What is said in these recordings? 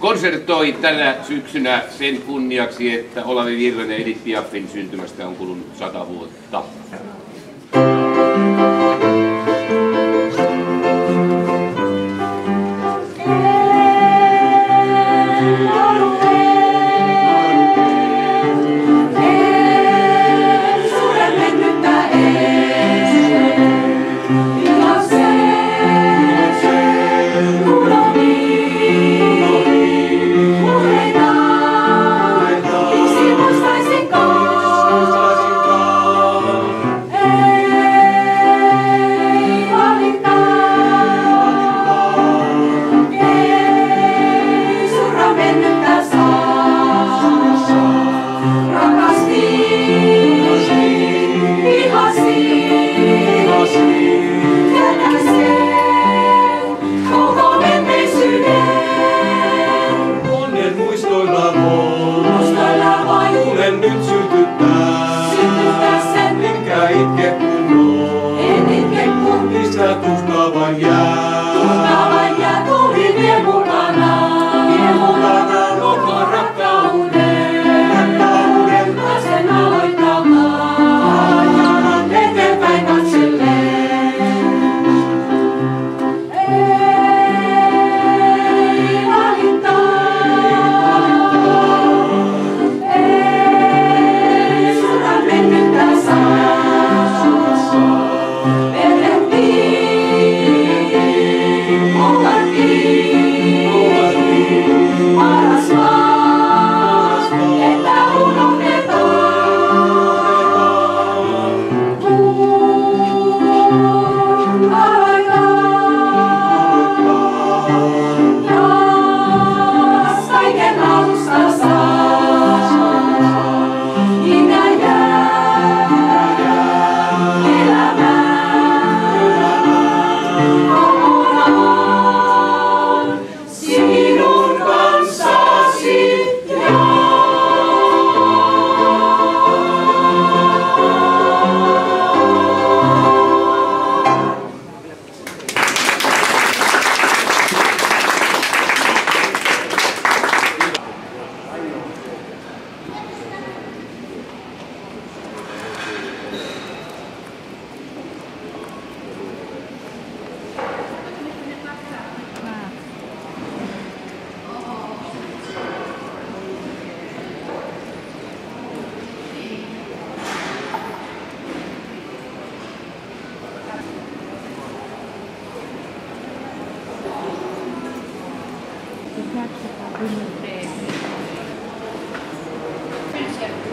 Konsertoi tänä syksynä sen kunniaksi, että Olavi Virtanen Edith Piafin syntymästä on kulunut sata vuotta.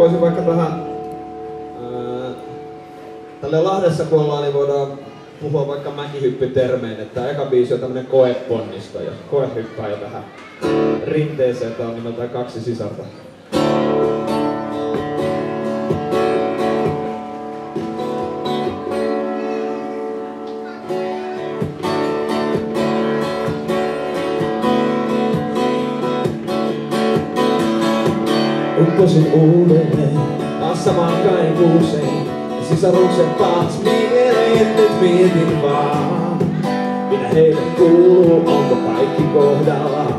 voisin vaikka tähän, ää, tälle Lahdessa kun ollaan, niin voidaan puhua vaikka mäkihyppytermein, että eka biisi on tämmönen koeponnistaja, koehyppääjä tähän rinteeseen, tää on nimeltään kaksi sisarta. Taas samaan kaivuuseen. Ja sisarukset paas mieleen, nyt mietin vaan. Mitä heille kuuluu, onko kaikki kohdallaan?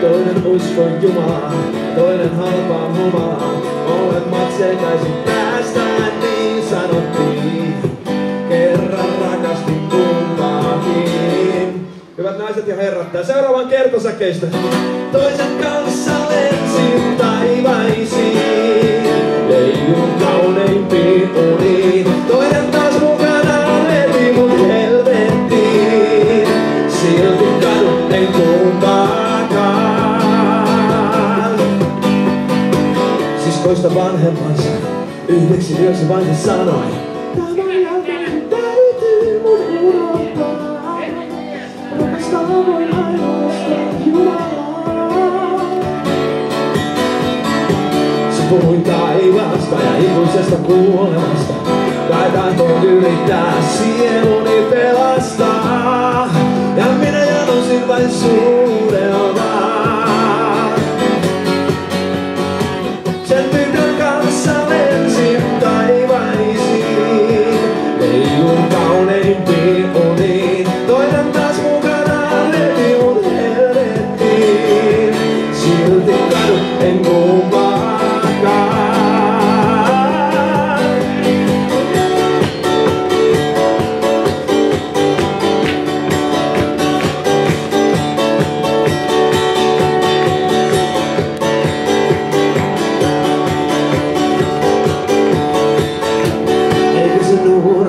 Toinen uskon Jumalaan, toinen halpaan humalaan. Molemmat sekaisin päästään, niin sanottiin. Kerran rakastin kumpaakin. Hyvät naiset ja herrat, tää seuraavan kertosäkeistä. Toisen kanssa vanhemmansa, yhdeksi yöksi vain se sanoi. Tämän jälkeen täytyy mun unohtaa. Rakastaa voin ainoastaan Jumalaa. Se puhui taivaasta ja ikuisesta kuolemasta. Kai tahtoin yrittää sieluni pelastaa. Ja minä janosin vain suureltaan.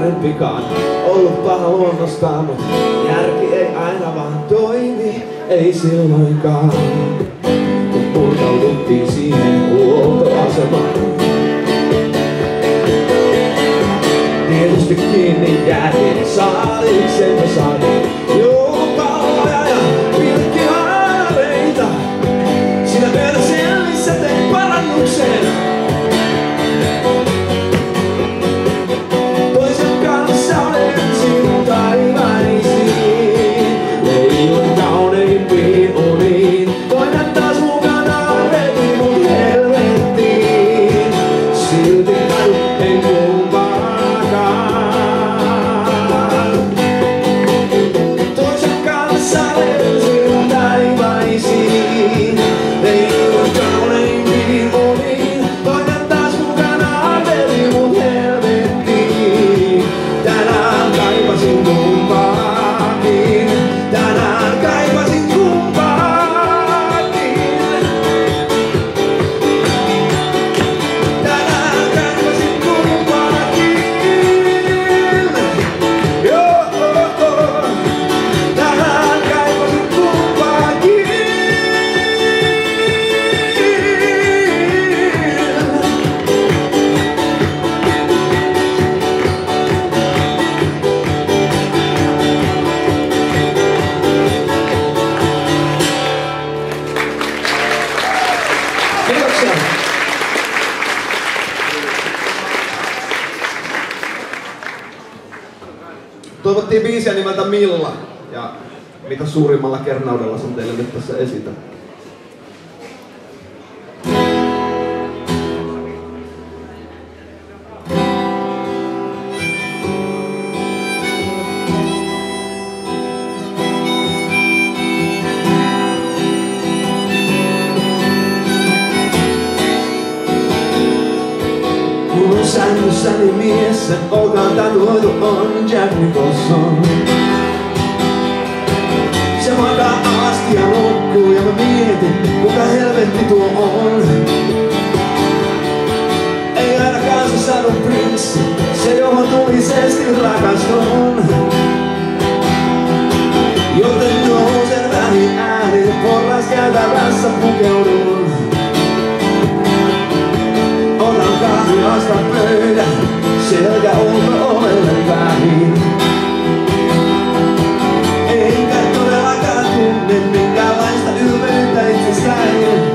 Se nuorempikaan ollut paha luonnostaan, mut järki ei aina vaan toimi, ei silloinkaan. Kun purkauduttiin siihen huoltoasemaan. Tietysti kiinni jäätiin, saaliksemme saatiin mitä suurimmalla kernaudella sen teille nyt tässä esitän. On sängyssäni mies, sen olkaan tatuoitu on Jack helvetti tuo on. Ei ainakaan se sano prinssi, se johon tulisesti rakastun. Joten nousen vähin äänin, porras käytävässä pukeudun. Otan kahvilasta pöydän, selkä ulko ovelle vähin. Itsestäni.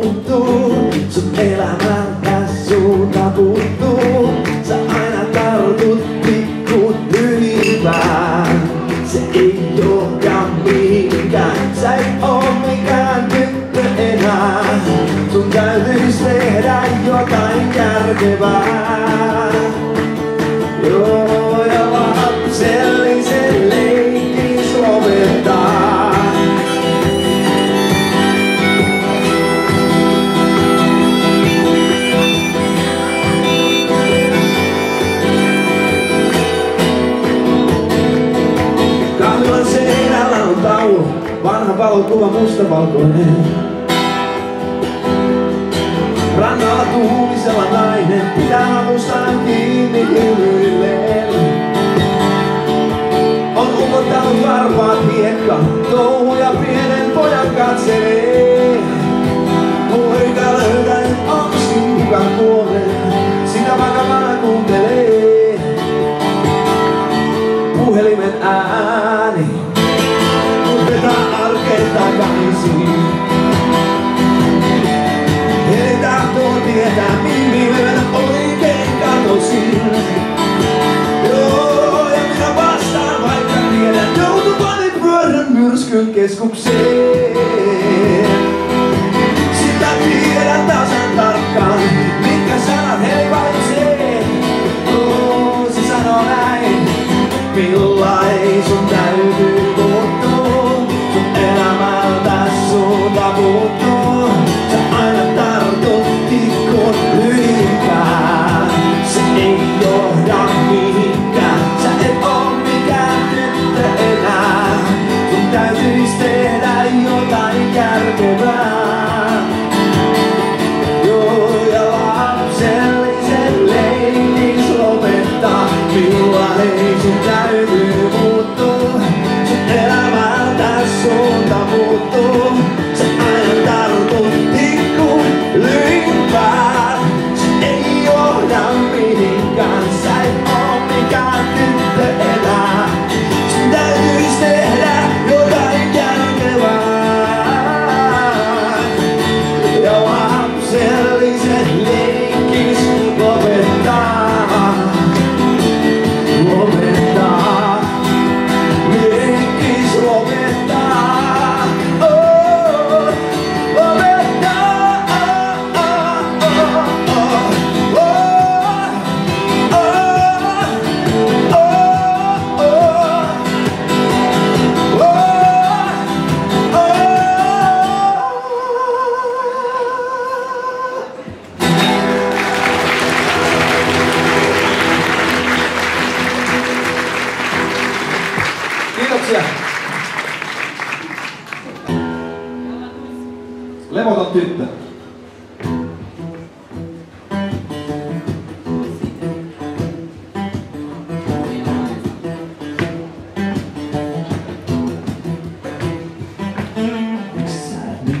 valokuva mustavalkoinen. Rannalla tuulisella nainen, pitää hatustaan kiinni hymyilleen. On upottanut varpaat hiekka, touhuja pienen pojan katselee. que, qu'est-ce qu'on sait? Si ta vie est la tasse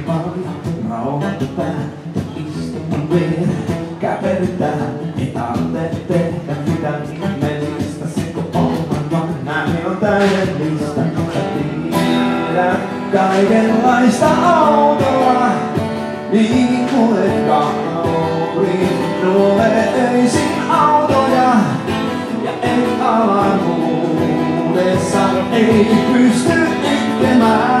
paljon rauhoitetaan ja vielä käperrytään. Ei tarvitse tehdä mitään ihmeellistä, se kun oman vaan näin on täydellistä. Sä tiedät kaikenlaista autoa, niin kuljetkaan tulee öisin autoja. Ja en alamuudessa ei pysty itkemään.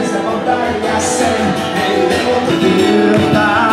edukainen, se on pärjäs sen, ei on työtää.